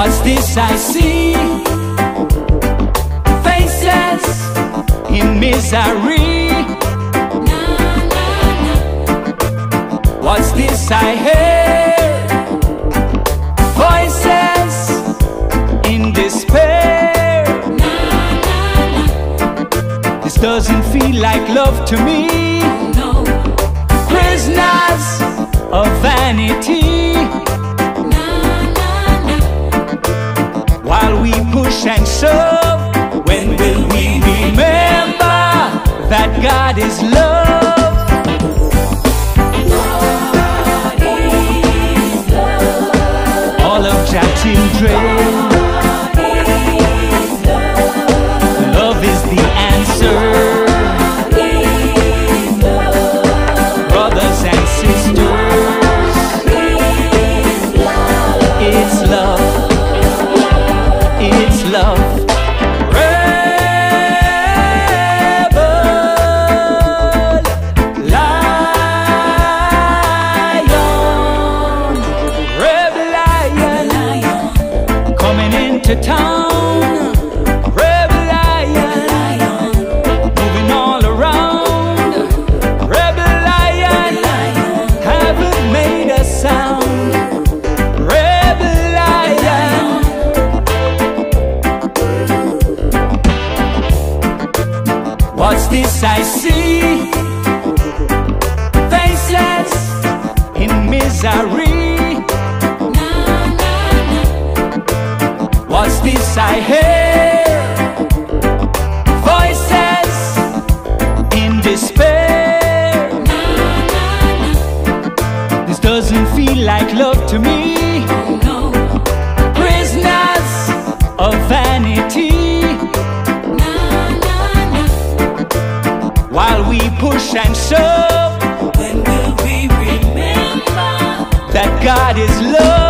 what's this I see? Faces in misery. What's this I hear? Voices in despair. This doesn't feel like love to me. No. Prisoners of vanity. While we push and shove, when will we remember that God is love? All of Jah children. Into town. Doesn't feel like love to me. Prisoners of vanity. While we push and shove, When will we remember? that God is love.